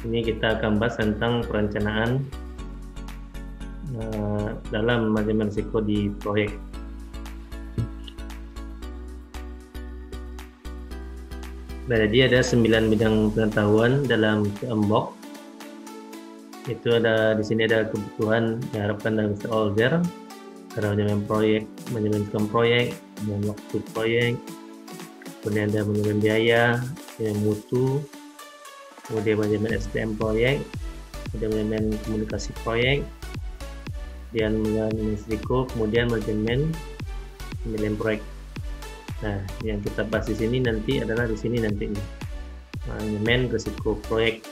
Sini kita akan bahas tentang perencanaan uh, dalam manajemen risiko di proyek. Nah, jadi ada 9 bidang pengetahuan dalam keembok. Itu ada di sini ada kebutuhan diharapkan dari stakeholder, cara manajemen proyek, manajemen proyek, dan waktu proyek, kemudian ada manajemen biaya, manajemen mutu, kemudian manajemen SDM proyek, kemudian manajemen komunikasi proyek, kemudian manajemen risiko, kemudian manajemen manajemen proyek. Nah, yang kita bahas di sini nanti adalah di sini nantinya manajemen risiko proyek.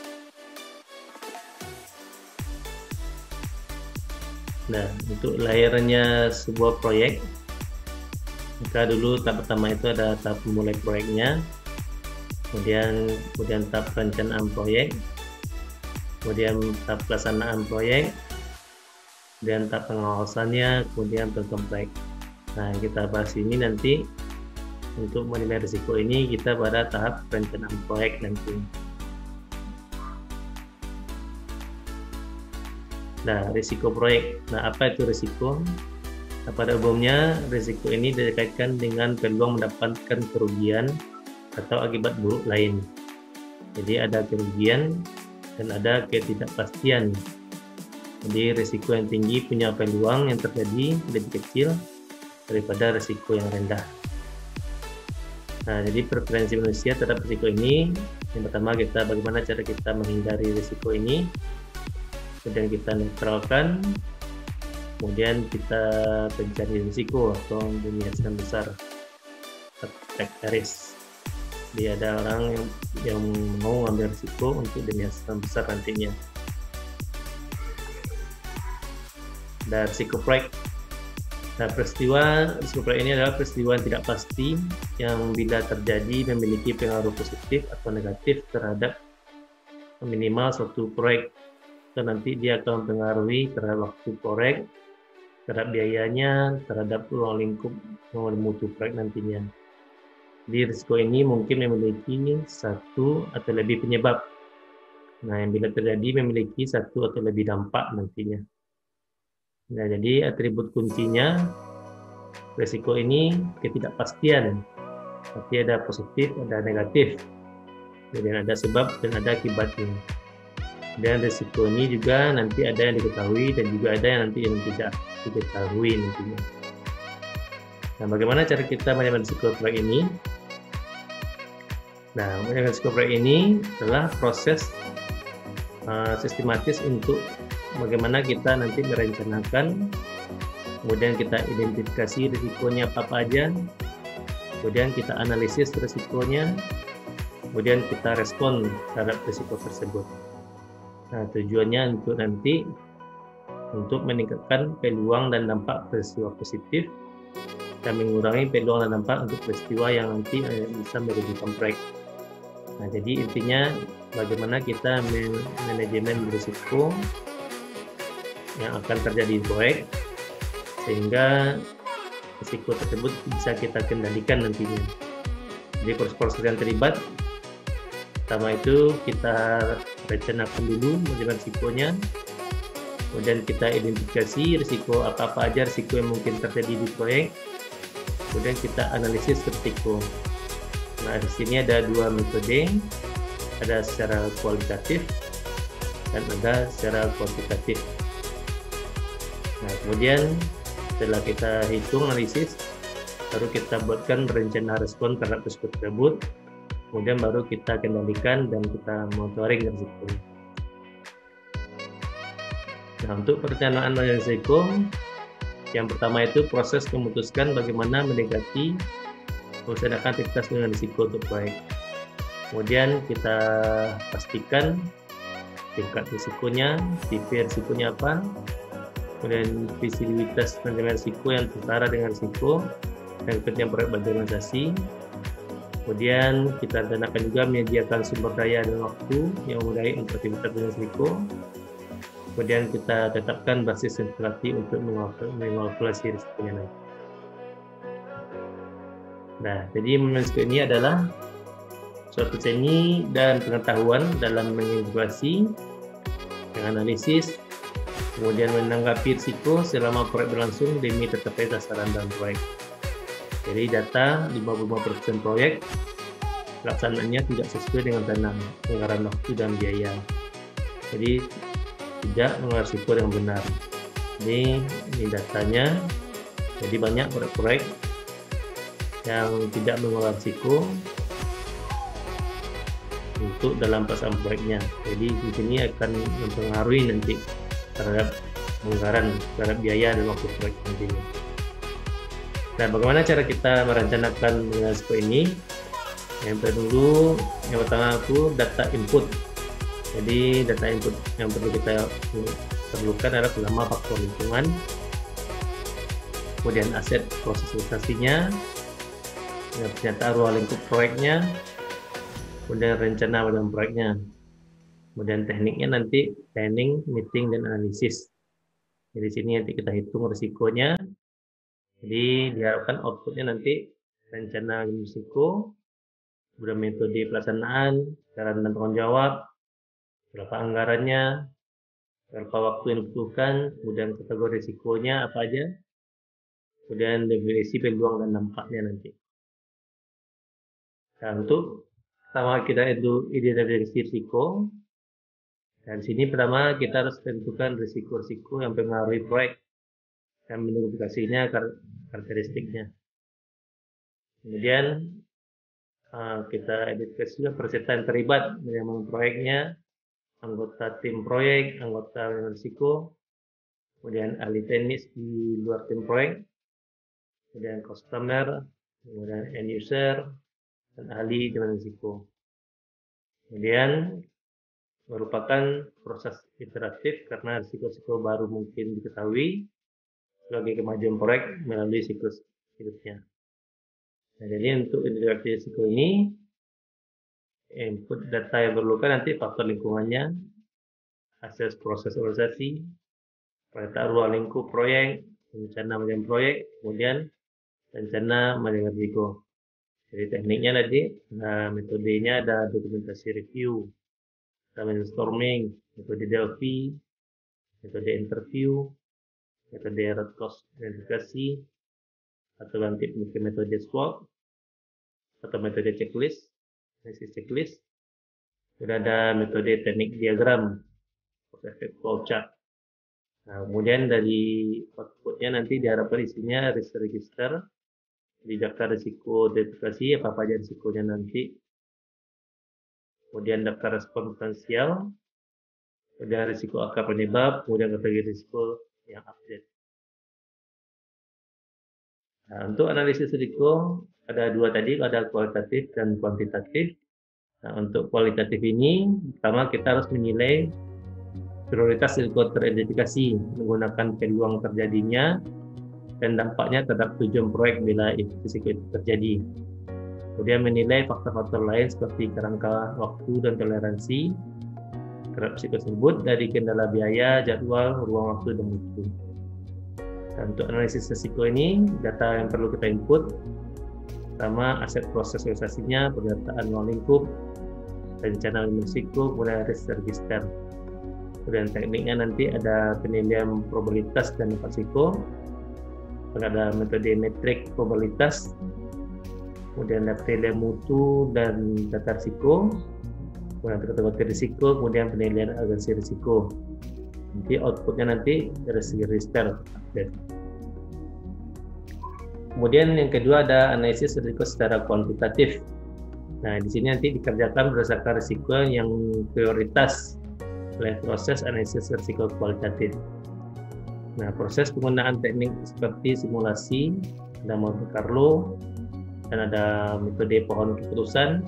Nah, untuk layarnya sebuah proyek, maka dulu tahap pertama itu ada tahap memulai proyeknya, kemudian kemudian tahap perencanaan proyek, kemudian tahap pelaksanaan proyek, kemudian tahap pengawasannya, kemudian proyek. Nah, kita bahas ini nanti untuk menilai risiko ini kita pada tahap perencanaan proyek nanti. Nah, risiko proyek. Nah, apa itu risiko? Nah, pada umumnya, risiko ini dikaitkan dengan peluang mendapatkan kerugian atau akibat buruk lain. Jadi ada kerugian dan ada ketidakpastian. Jadi risiko yang tinggi punya peluang yang terjadi lebih kecil daripada risiko yang rendah. Nah, jadi preferensi manusia terhadap risiko ini, yang pertama kita bagaimana cara kita menghindari risiko ini, kemudian kita netralkan, kemudian kita pencari risiko atau dunia besar, take risk. Jadi ada orang yang, yang mau ambil risiko untuk dunia sedang besar nantinya. Dan risiko proyek Nah, peristiwa super ini adalah peristiwa yang tidak pasti yang bila terjadi memiliki pengaruh positif atau negatif terhadap minimal suatu proyek. Dan nanti dia akan mempengaruhi terhadap waktu proyek, terhadap biayanya, terhadap ruang lingkup mutu proyek nantinya. Di risiko ini mungkin memiliki satu atau lebih penyebab. Nah, yang bila terjadi memiliki satu atau lebih dampak nantinya. Nah, jadi atribut kuncinya resiko ini ketidakpastian. Tapi ada positif, ada negatif. Kemudian ada sebab dan ada akibatnya. Dan resiko ini juga nanti ada yang diketahui dan juga ada yang nanti yang tidak diketahui nantinya. Nah, bagaimana cara kita manajemen risiko ini? Nah, risiko proyek ini adalah proses uh, sistematis untuk bagaimana kita nanti merencanakan kemudian kita identifikasi risikonya apa, apa aja kemudian kita analisis risikonya kemudian kita respon terhadap risiko tersebut nah tujuannya untuk nanti untuk meningkatkan peluang dan dampak peristiwa positif dan mengurangi peluang dan dampak untuk peristiwa yang nanti eh, bisa merugikan proyek. Nah, jadi intinya bagaimana kita manajemen risiko yang akan terjadi di proyek sehingga risiko tersebut bisa kita kendalikan nantinya. Jadi proses-proses yang terlibat pertama itu kita rencanakan dulu bagaimana risikonya kemudian kita identifikasi risiko apa-apa aja risiko yang mungkin terjadi di proyek kemudian kita analisis risiko nah di sini ada dua metode ada secara kualitatif dan ada secara kuantitatif Nah, kemudian setelah kita hitung analisis, baru kita buatkan rencana respon terhadap risiko tersebut. Kemudian baru kita kendalikan dan kita monitoring risiko. Nah, untuk perencanaan risiko, yang pertama itu proses memutuskan bagaimana mendekati melaksanakan aktivitas dengan risiko untuk proyek. Kemudian kita pastikan tingkat risikonya, tipe risikonya apa, kemudian visibilitas manajemen risiko yang setara dengan risiko dan kepentingan proyek organisasi. Kemudian kita rencanakan juga menyediakan sumber daya dan waktu yang memadai untuk aktivitas dengan risiko. Kemudian kita tetapkan basis sentrality untuk mengalkulasi risikonya nanti. Nah, jadi risiko ini adalah suatu seni dan pengetahuan dalam mengintegrasi, menganalisis, kemudian menanggapi risiko selama proyek berlangsung demi tercapai sasaran dan proyek. Jadi data 55% proyek pelaksanaannya tidak sesuai dengan dana anggaran waktu dan biaya. Jadi tidak mengelola risiko yang benar. Ini, ini datanya. Jadi banyak proyek-proyek yang tidak mengelola risiko untuk dalam pelaksanaan proyeknya. Jadi di sini akan mempengaruhi nanti terhadap anggaran, terhadap biaya dan waktu proyek nantinya. Nah, bagaimana cara kita merencanakan risiko ini? Yang dulu, yang pertama itu data input. Jadi data input yang perlu kita perlukan adalah pertama faktor lingkungan, kemudian aset prosesisasinya, ternyata ruang lingkup proyeknya, kemudian rencana dalam proyeknya, kemudian tekniknya nanti planning, meeting, dan analisis. Jadi sini nanti kita hitung risikonya. Jadi diharapkan outputnya nanti rencana risiko, kemudian metode pelaksanaan, cara dan tanggung jawab, berapa anggarannya, berapa waktu yang dibutuhkan, kemudian kategori risikonya apa aja, kemudian definisi peluang dan dampaknya nanti. Nah, untuk pertama kita itu identifikasi risiko. Dan sini pertama kita harus tentukan risiko-risiko yang mempengaruhi proyek dan mengidentifikasinya karakteristiknya. Kemudian eh, kita identifikasi juga peserta yang terlibat dalam proyeknya, anggota tim proyek, anggota risiko, kemudian ahli teknis di luar tim proyek, kemudian customer, kemudian end user, dan ahli dengan risiko. Kemudian merupakan proses iteratif karena risiko-risiko baru mungkin diketahui sebagai kemajuan proyek melalui siklus hidupnya. Nah, jadi untuk identifikasi risiko ini, input data yang diperlukan nanti faktor lingkungannya, akses proses organisasi, peta ruang lingkup proyek, rencana manajemen proyek, kemudian rencana manajemen risiko. Jadi tekniknya tadi, nah, metodenya ada dokumentasi review, ada brainstorming, metode Delphi, metode interview, metode root cause identifikasi, atau nanti mungkin metode SWOT, atau metode checklist, analisis checklist. Sudah ada metode teknik diagram, efek flowchart. Nah, kemudian dari outputnya nanti diharapkan isinya risk register, di daftar risiko identifikasi apa apa aja risikonya nanti. Kemudian daftar respon potensial kemudian risiko akar penyebab kemudian kategori risiko yang update. Nah, untuk analisis risiko ada dua tadi ada kualitatif dan kuantitatif. Nah, untuk kualitatif ini pertama kita harus menilai prioritas risiko teridentifikasi menggunakan peluang terjadinya dan dampaknya terhadap tujuan proyek bila risiko itu terjadi. Kemudian menilai faktor-faktor lain seperti kerangka waktu dan toleransi terhadap risiko tersebut dari kendala biaya, jadwal, ruang waktu, dan waktu. Dan untuk analisis risiko ini, data yang perlu kita input pertama aset proses organisasinya, pernyataan ruang lingkup, rencana risiko, kemudian risk register. Kemudian tekniknya nanti ada penilaian probabilitas dan risiko, ada metode metrik probabilitas, kemudian ada penilaian mutu dan data risiko, kemudian kategori risiko, kemudian penilaian agensi risiko. Nanti outputnya nanti dari segi register update. Kemudian yang kedua ada analisis risiko secara kuantitatif. Nah, di sini nanti dikerjakan berdasarkan risiko yang prioritas oleh proses analisis risiko kualitatif. Nah, proses penggunaan teknik seperti simulasi, ada Monte Carlo, dan ada metode pohon keputusan.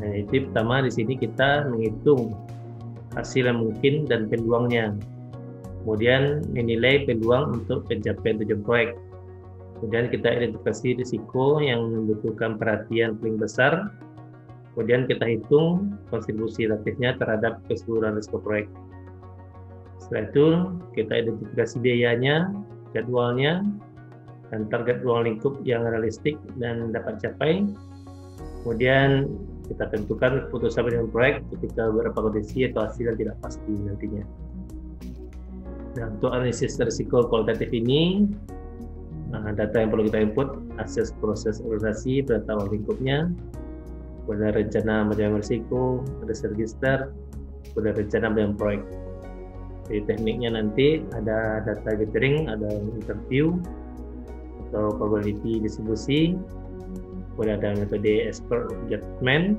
Nah, itu pertama di sini kita menghitung hasil yang mungkin dan peluangnya. Kemudian menilai peluang untuk pencapaian tujuan proyek. Kemudian kita identifikasi risiko yang membutuhkan perhatian paling besar. Kemudian kita hitung kontribusi relatifnya terhadap keseluruhan risiko proyek. Setelah itu kita identifikasi biayanya, jadwalnya, dan target ruang lingkup yang realistik dan dapat capai. Kemudian kita tentukan keputusan dengan proyek ketika beberapa kondisi atau hasil yang tidak pasti nantinya. Nah, untuk analisis risiko kualitatif ini, nah, data yang perlu kita input, akses proses organisasi, data lingkupnya, kemudian rencana manajemen risiko, ada register, kemudian rencana manajemen proyek. Tekniknya nanti ada data gathering, ada interview, atau probability distribusi, kemudian ada metode expert judgment.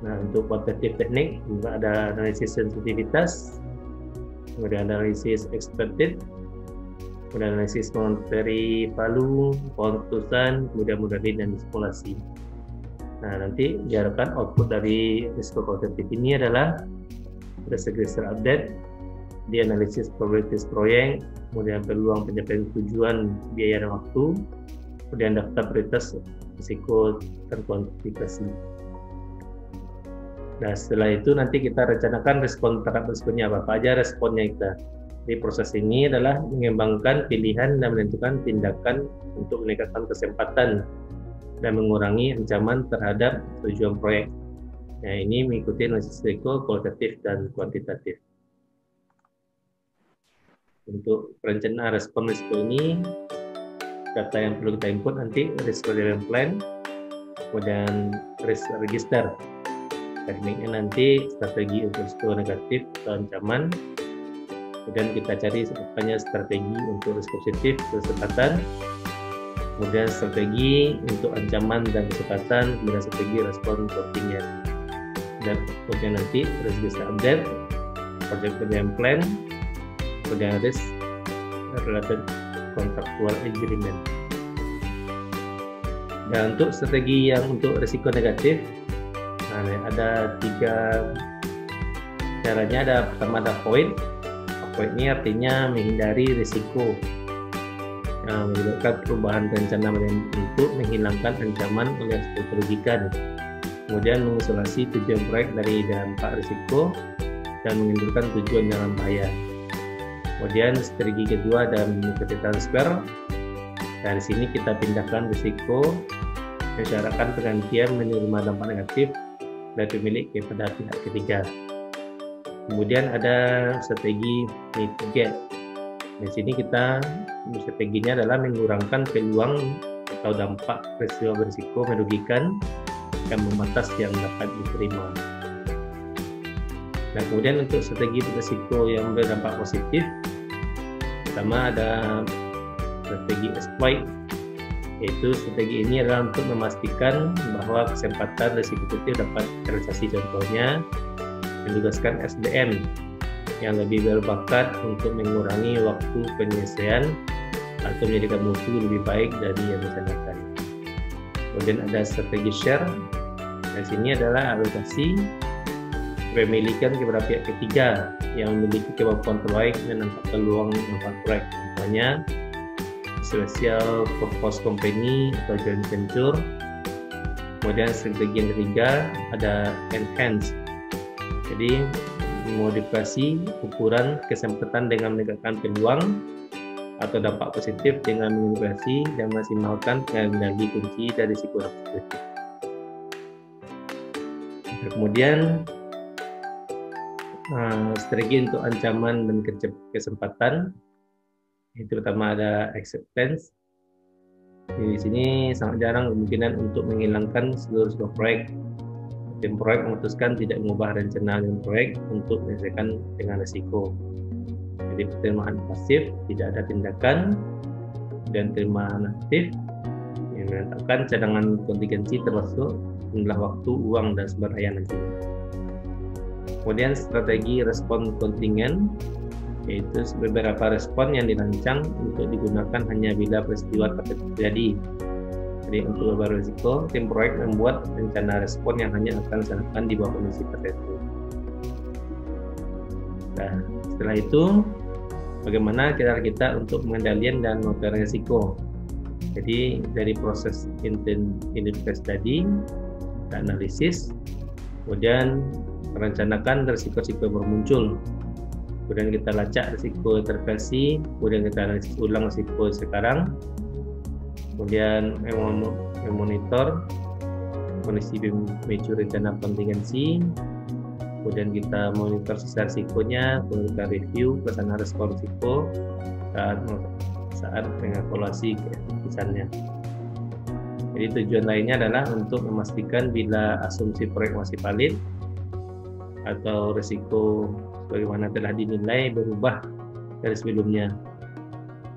Nah, untuk kuantitatif teknik juga ada analisis sensitivitas, kemudian analisis expected, kemudian analisis monetary value, keputusan, kemudian modeling dan simulasi. Nah, nanti diharapkan output dari risiko kuantitatif ini adalah register update, di analisis probabilitas proyek, kemudian peluang pencapaian tujuan biaya dan waktu, kemudian daftar prioritas risiko terkuantifikasi. Nah setelah itu nanti kita rencanakan respon terhadap responnya apa, apa aja responnya kita. Di proses ini adalah mengembangkan pilihan dan menentukan tindakan untuk meningkatkan kesempatan dan mengurangi ancaman terhadap tujuan proyek. Nah ini mengikuti analisis risiko kualitatif dan kuantitatif. Untuk perencanaan respon risiko ini, data yang perlu kita input nanti risk management plan, kemudian risk register. Tekniknya nanti strategi untuk risiko negatif atau ancaman. Kemudian kita cari sebenarnya strategi untuk risiko positif kesempatan kemudian strategi untuk ancaman dan kesempatan kemudian strategi respon kontingen dan kemudian nanti register update project plan risk related contractual agreement dan untuk strategi yang untuk risiko negatif Nah, ada tiga caranya. Ada pertama ada avoid. Avoid ini artinya menghindari risiko. Nah, menyebabkan perubahan rencana untuk menghilangkan ancaman oleh kerugikan. Kemudian mengisolasi tujuan proyek dari dampak risiko dan mengendurkan tujuan dalam bahaya. Kemudian strategi kedua ada mengikuti transfer. Dari sini kita pindahkan risiko mensyaratkan penggantian menerima dampak negatif dari pemilik kepada pihak ketiga. Kemudian ada strategi mitigate. Di sini kita strateginya adalah mengurangkan peluang atau dampak peristiwa berisiko merugikan dan mematas yang dapat diterima. Nah, kemudian untuk strategi berisiko yang berdampak positif, pertama ada strategi exploit yaitu strategi ini adalah untuk memastikan bahwa kesempatan risiko kecil dapat terrealisasi contohnya menugaskan SDM yang lebih berbakat untuk mengurangi waktu penyelesaian atau menjadikan mutu lebih baik dari yang direncanakan. Kemudian ada strategi share. Di sini adalah alokasi kepemilikan kepada pihak ketiga yang memiliki kemampuan terbaik menangkap peluang manfaat proyek. Contohnya, special purpose company atau joint venture kemudian strategi yang ketiga ada enhance jadi modifikasi ukuran kesempatan dengan menegakkan peluang atau dampak positif dengan mengedukasi dan maksimalkan pengendali kunci dari positif. Kemudian uh, strategi untuk ancaman dan kesempatan. Itu pertama ada acceptance. Di sini sangat jarang kemungkinan untuk menghilangkan seluruh sebuah proyek. Tim proyek memutuskan tidak mengubah rencana dan proyek untuk menyelesaikan dengan resiko. Jadi penerimaan pasif tidak ada tindakan dan penerimaan aktif yang menetapkan cadangan kontingensi termasuk jumlah waktu, uang, dan sumber daya nanti. Kemudian strategi respon kontingen yaitu beberapa respon yang dirancang untuk digunakan hanya bila peristiwa terjadi. Jadi untuk beberapa risiko, tim proyek membuat rencana respon yang hanya akan dilaksanakan di bawah kondisi tertentu. Nah, setelah itu, bagaimana cara kita untuk mengendalikan dan mengurangi risiko? Jadi dari proses identifikasi tadi, analisis, kemudian merencanakan risiko-risiko yang bermuncul. Kemudian kita lacak risiko intervensi kemudian kita ulang risiko sekarang. Kemudian memonitor kondisi pemicu rencana kontingensi, kemudian kita monitor sisa risikonya, kemudian kita review pelaksanaan respon risiko saat saat mengevaluasi keefektifannya. Jadi tujuan lainnya adalah untuk memastikan bila asumsi proyek masih valid atau risiko bagaimana telah dinilai berubah dari sebelumnya.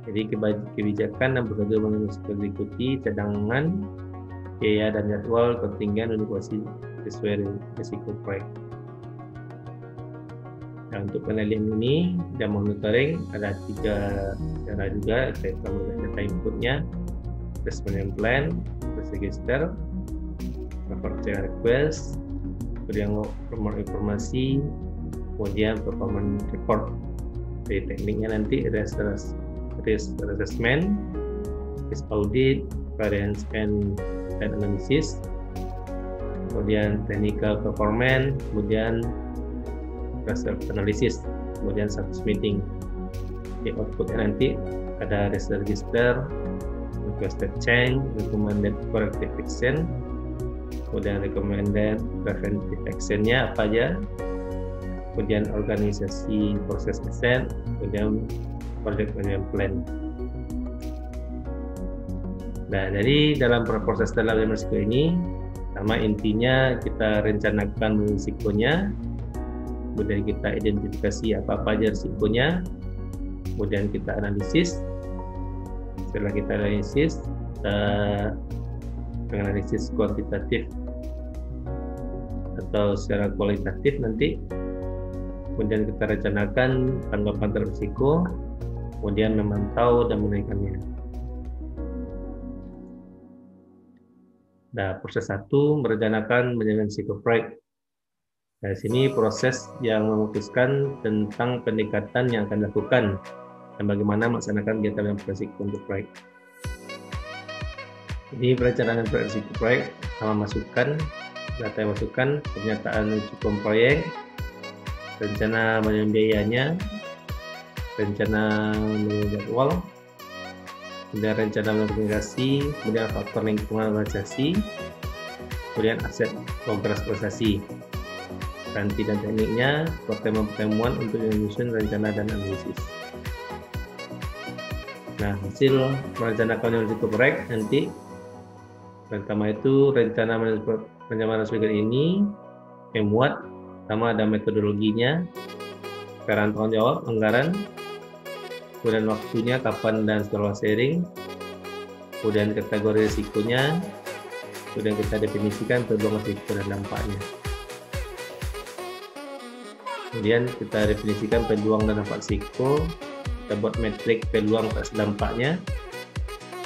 Jadi kebijakan dan prosedur mengenai diikuti cadangan, biaya dan jadwal kontingen inovasi sesuai risiko proyek. Nah, untuk penilaian ini dan monitoring ada tiga cara juga kita melihat data inputnya, management plan, register, reporting request, kemudian informasi, kemudian performance report dari tekniknya nanti risk, risk assessment, risk audit, variance and, and analysis, kemudian technical performance, kemudian result analysis, kemudian status meeting. Di outputnya nanti ada result register, requested change, recommended corrective action, kemudian recommended preventive actionnya apa aja, kemudian organisasi proses desain, kemudian project management plan. Nah, jadi dalam proses dalam risiko ini, sama intinya kita rencanakan risikonya, kemudian kita identifikasi apa-apa aja risikonya, kemudian kita analisis. Setelah kita analisis, kita menganalisis kuantitatif atau secara kualitatif nanti kemudian kita rencanakan tanggapan terhadap risiko, kemudian memantau dan menaikkannya. Nah, proses satu merencanakan manajemen risiko proyek. Nah, sini proses yang memutuskan tentang pendekatan yang akan dilakukan dan bagaimana melaksanakan kegiatan dan risiko untuk proyek. Ini perencanaan risiko proyek sama masukan, data yang masukkan, pernyataan risiko proyek, rencana biayanya, rencana jadwal, kemudian rencana organisasi, kemudian faktor lingkungan organisasi, kemudian aset progres organisasi, ganti dan tekniknya, pertemuan-pertemuan untuk menyusun rencana dan analisis. Nah, hasil merencanakan risiko proyek nanti pertama itu rencana manajemen ini memuat Pertama ada metodologinya, peran tanggung jawab, anggaran, kemudian waktunya, kapan dan setelah sharing, kemudian kategori risikonya, kemudian kita definisikan peluang risiko dan dampaknya. Kemudian kita definisikan peluang dan dampak risiko, kita buat metrik peluang dan dampaknya,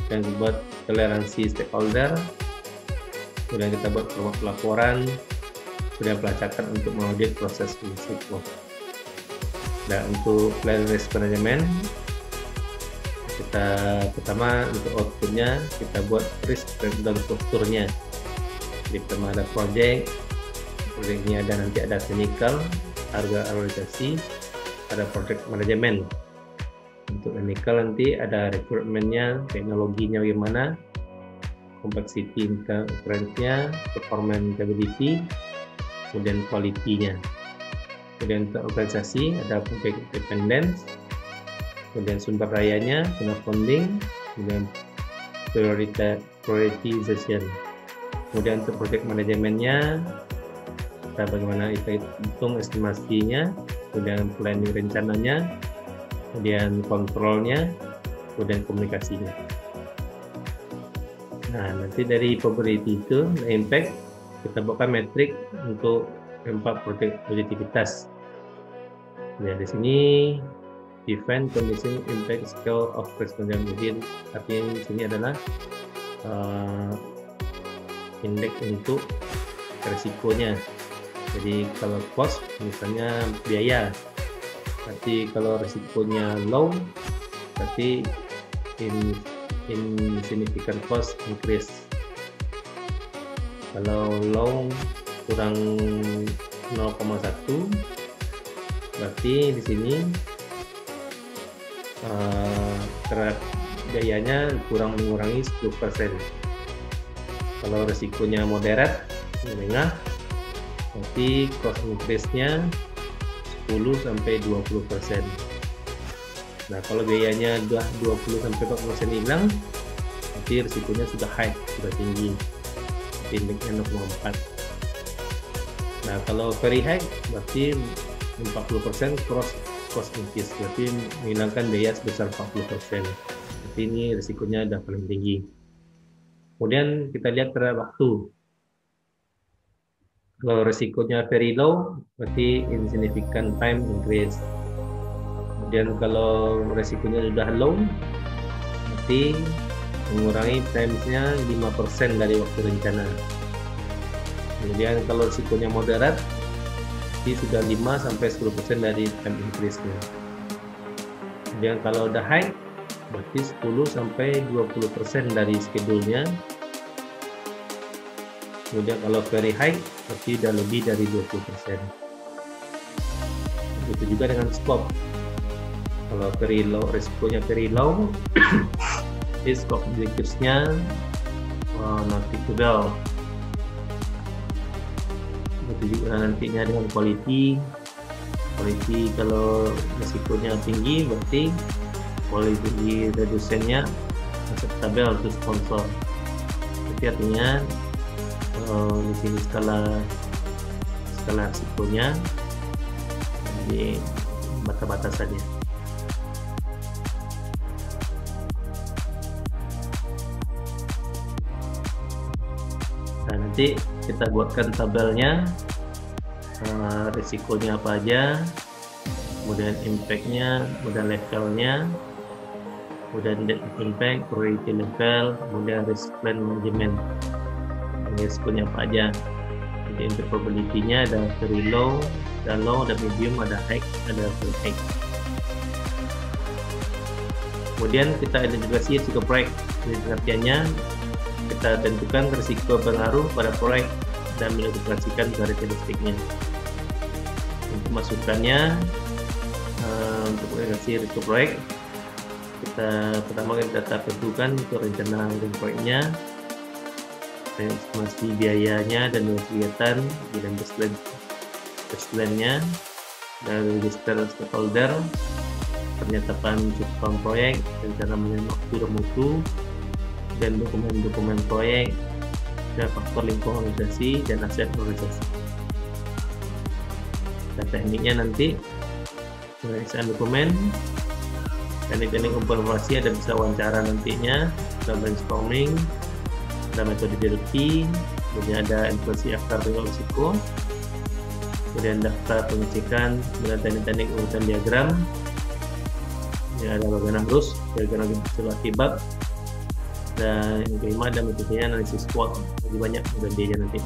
dan buat toleransi stakeholder, kemudian kita buat laporan, kemudian pelacakan untuk mengaudit proses risiko. Nah, untuk plan risk management kita pertama untuk outputnya kita buat risk breakdown strukturnya. Jadi pertama ada project, project ini ada nanti ada technical, harga organisasi, ada project management. Untuk technical nanti ada recruitmentnya, teknologinya bagaimana, complexity currentnya, performance capability, kemudian kualitinya. Kemudian untuk organisasi ada project dependence, kemudian sumber dayanya, kemudian funding, kemudian prioritas prioritization. Kemudian untuk project manajemennya, kita bagaimana kita hitung estimasinya, kemudian planning rencananya, kemudian kontrolnya, kemudian komunikasinya. Nah, nanti dari probability itu, impact, kita buatkan metrik untuk empat produktivitas. Ya, di sini define condition impact scale of response jadi artinya di sini adalah uh, indeks untuk resikonya jadi kalau cost misalnya biaya berarti kalau resikonya low berarti in in significant cost increase. Kalau low kurang 0,1 berarti di sini uh, biayanya kurang mengurangi 10% kalau resikonya moderat menengah berarti cost increase-nya 10 sampai 20 persen. Nah kalau biayanya sudah 20 sampai 40 persen hilang berarti risikonya sudah high sudah tinggi. Indexnya 0,4 nah kalau very high berarti 40 persen cross cost increase berarti menghilangkan biaya sebesar 40 persen. Berarti ini risikonya sudah paling tinggi. Kemudian kita lihat terhadap waktu kalau resikonya very low, berarti insignificant time increase. Kemudian kalau resikonya sudah low, berarti mengurangi timesnya 5% dari waktu rencana. Kemudian kalau resikonya moderat, berarti sudah 5 sampai 10% dari time increase-nya. Kemudian kalau udah high, berarti 10 sampai 20% dari schedule-nya kemudian kalau very high sudah lebih dari 20% begitu juga dengan scope. Kalau very low risikonya very low di scope objectives-nya uh, noticeable begitu juga nantinya dengan quality. Quality kalau risikonya tinggi berarti quality reducennya acceptable to sponsor. Jadi artinya uh, di sini skala skala risikonya di batas-batasannya. Nah, nanti kita buatkan tabelnya uh, risikonya apa aja, kemudian impactnya, kemudian levelnya, kemudian impact, priority level, kemudian risk plan management risikonya apa aja. Jadi untuk probability-nya ada very low ada low ada medium ada high ada very high. Kemudian kita identifikasi risiko proyek. Jadi pengertiannya. Kita tentukan risiko pengaruh pada proyek dan mengidentifikasikan karakteristiknya. Untuk masukannya uh, untuk identifikasi risiko proyek kita pertama kita tentukan untuk rencana proyeknya estimasi biayanya dan kegiatan dan baseline dan register stakeholder pernyataan cukupan proyek rencana waktu dan mutu dan dokumen-dokumen proyek dan faktor lingkungan organisasi dan aset organisasi. Dan tekniknya nanti pemeriksaan dokumen teknik-teknik informasi ada bisa wawancara nantinya dan brainstorming ada metode deduksi, kemudian ada akar dengan risiko, kemudian daftar pengecekan, kemudian teknik-teknik urutan diagram, ya ada bagaimana arus, diagram sebab akibat, dan yang kelima ada metodenya analisis SWOT, lebih banyak dan dia nanti.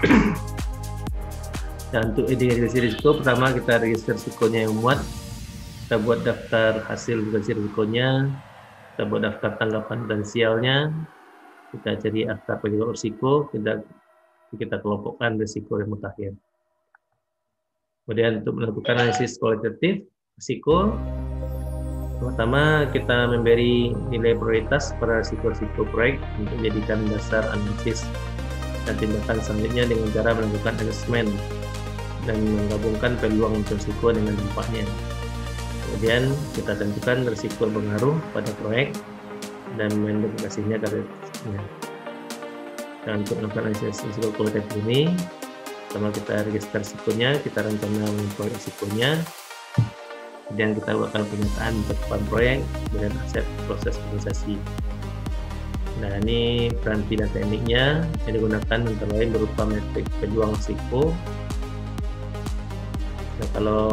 dan untuk identifikasi risiko, pertama kita register risikonya yang muat, kita buat daftar hasil identifikasi risikonya, kita buat daftar tanggapan potensialnya kita cari akta penyebab risiko kita kita kelompokkan risiko yang mutakhir kemudian untuk melakukan analisis kualitatif risiko pertama kita memberi nilai prioritas pada risiko-risiko proyek untuk menjadikan dasar analisis dan tindakan selanjutnya dengan cara melakukan assessment dan menggabungkan peluang risiko dengan dampaknya. Kemudian kita tentukan risiko pengaruh pada proyek dan mendedikasinya dari risikonya. Dan untuk melakukan analisis risiko kualitatif ini, pertama kita register risikonya, kita rencana proyek risikonya, kemudian kita lakukan pernyataan cakupan proyek, kemudian aset proses organisasi. Nah ini peran dan tekniknya yang digunakan antara lain berupa metrik peluang risiko. Nah, kalau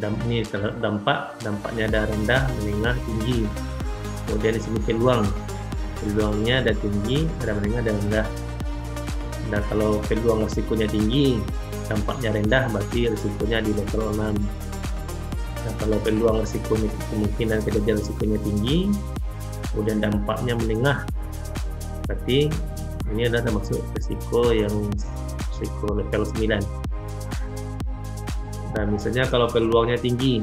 ini dampak dampaknya ada rendah menengah tinggi. Kemudian di sini peluang. Peluangnya ada tinggi ada menengah ada rendah. Nah kalau peluang risikonya tinggi dampaknya rendah berarti risikonya di level 6 nah kalau peluang risikonya kemungkinan kejadian risikonya tinggi kemudian dampaknya menengah berarti ini adalah termasuk risiko yang risiko level 9 Nah, misalnya kalau peluangnya tinggi,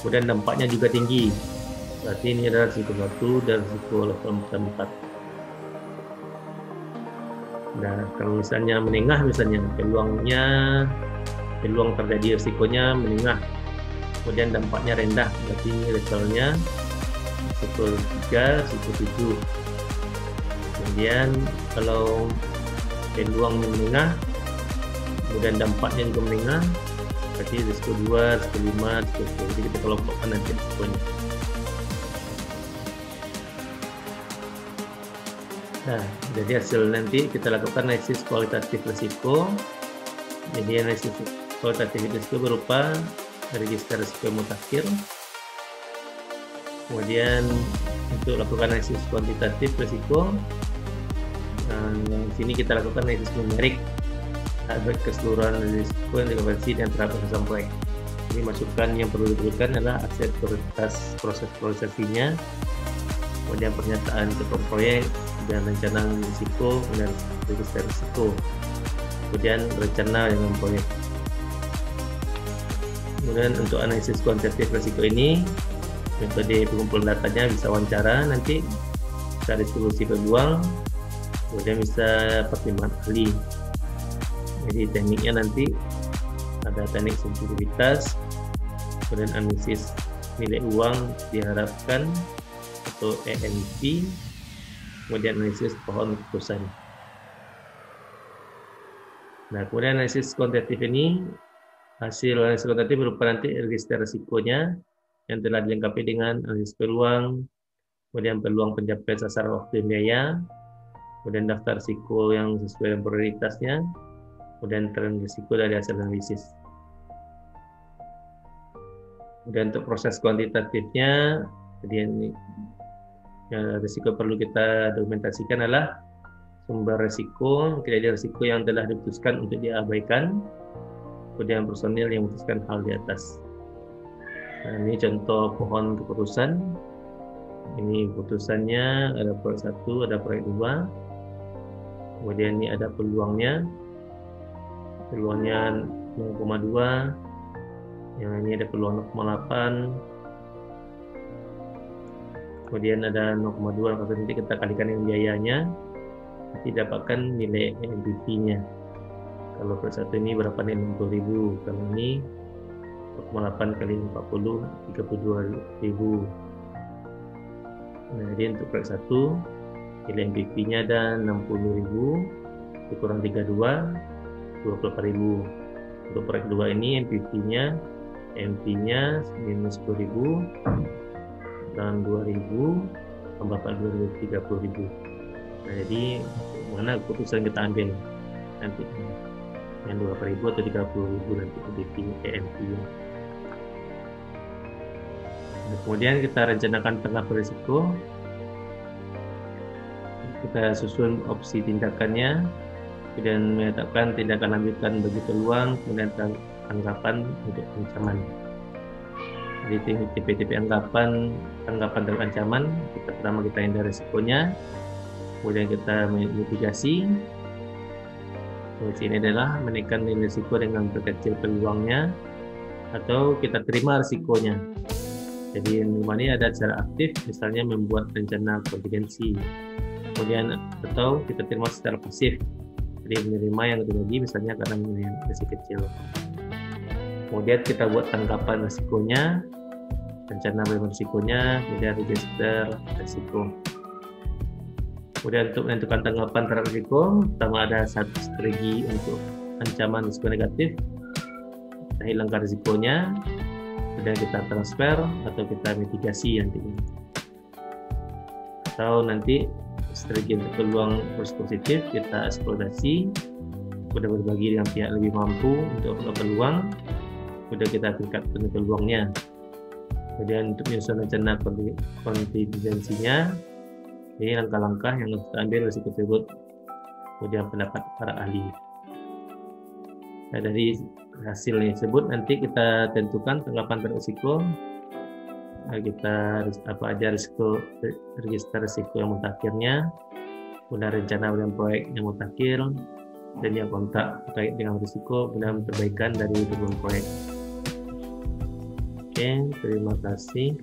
kemudian dampaknya juga tinggi, berarti ini adalah risiko satu dan risiko level 4. Nah, kalau misalnya menengah misalnya peluangnya peluang terjadi risikonya menengah kemudian dampaknya rendah berarti levelnya risiko 3, risiko 7 kemudian kalau peluang menengah kemudian dampaknya juga menengah berarti risiko 2, risiko 5, risiko 10 jadi kita kelompokkan nanti risikonya Nah, jadi hasil nanti kita lakukan analisis kualitatif risiko. Jadi analisis kualitatif risiko berupa register risiko mutakhir. Kemudian untuk lakukan analisis kuantitatif risiko, nah, di sini kita lakukan analisis numerik terhadap keseluruhan risiko yang dikonversi dan proses proyek. Jadi masukan yang perlu diberikan adalah aset prioritas proses prosesinya, kemudian pernyataan ketua proyek, dan rencana risiko dan register risiko kemudian rencana dengan proyek kemudian untuk analisis kuantitatif risiko ini metode pengumpulan datanya bisa wawancara nanti bisa distribusi peluang kemudian bisa pertimbangan ahli jadi tekniknya nanti ada teknik sensitivitas kemudian analisis nilai uang diharapkan atau ENP kemudian analisis pohon keputusan. Nah, kemudian analisis kuantitatif ini hasil analisis kuantitatif berupa nanti register risikonya yang telah dilengkapi dengan analisis peluang, kemudian peluang pencapaian sasaran waktu biaya, kemudian daftar risiko yang sesuai dengan prioritasnya, kemudian tren risiko dari hasil analisis. Kemudian untuk proses kuantitatifnya, kemudian yang risiko perlu kita dokumentasikan adalah sumber risiko, kredit risiko yang telah diputuskan untuk diabaikan, kemudian personil yang memutuskan hal di atas. Nah, ini contoh pohon keputusan. Ini putusannya ada proyek satu, ada proyek dua. Kemudian ini ada peluangnya. Peluangnya 0,2. Yang ini ada peluang 0,8 kemudian ada 0,2 kalau nanti kita kalikan dengan biayanya nanti dapatkan nilai NPV-nya kalau per satu ini berapa nih? 60.000 kalau ini 0,8 kali 40 32.000 nah jadi untuk proyek satu nilai NPV-nya ada 60.000 dikurang 32 24.000 untuk proyek dua ini NPV-nya MP-nya minus 10.000 tahun 2000 tambah 2030 ribu nah jadi mana keputusan kita ambil nanti? Yang 20 ribu atau 30 ribu nanti EBP EMP nah, kemudian kita rencanakan tengah berisiko. Kita susun opsi tindakannya kemudian menetapkan tindakan lanjutan bagi peluang kemudian tanggapan untuk ancaman. Di tipe-tipe anggapan anggapan dan ancaman kita pertama kita hindari risikonya kemudian kita mitigasi. Solusi ini adalah menekan nilai risiko dengan berkecil peluangnya atau kita terima risikonya. Jadi ini ada cara aktif misalnya membuat rencana kontingensi kemudian atau kita terima secara pasif jadi menerima yang terjadi misalnya karena nilai risiko kecil kemudian kita buat tanggapan risikonya rencana berisikonya, kemudian register risiko. Kemudian untuk menentukan tanggapan terhadap risiko, pertama ada satu strategi untuk ancaman risiko negatif, kita hilangkan risikonya, kemudian kita transfer atau kita mitigasi nantinya. Atau nanti strategi untuk peluang risiko positif kita eksplorasi, kemudian berbagi dengan pihak lebih mampu untuk peluang, kemudian kita tingkatkan peluangnya. Kemudian untuk menyusun rencana kontingensinya ini langkah-langkah yang harus diambil risiko tersebut. Kemudian pendapat para ahli. Nah dari hasil tersebut nanti kita tentukan tanggapan berisiko. nah, kita apa aja risiko register risiko yang mutakhirnya. Kemudian rencana dan proyek yang mutakhir. Dan yang kontak terkait dengan risiko kemudian perbaikan dari tujuan proyek. Oke, terima kasih.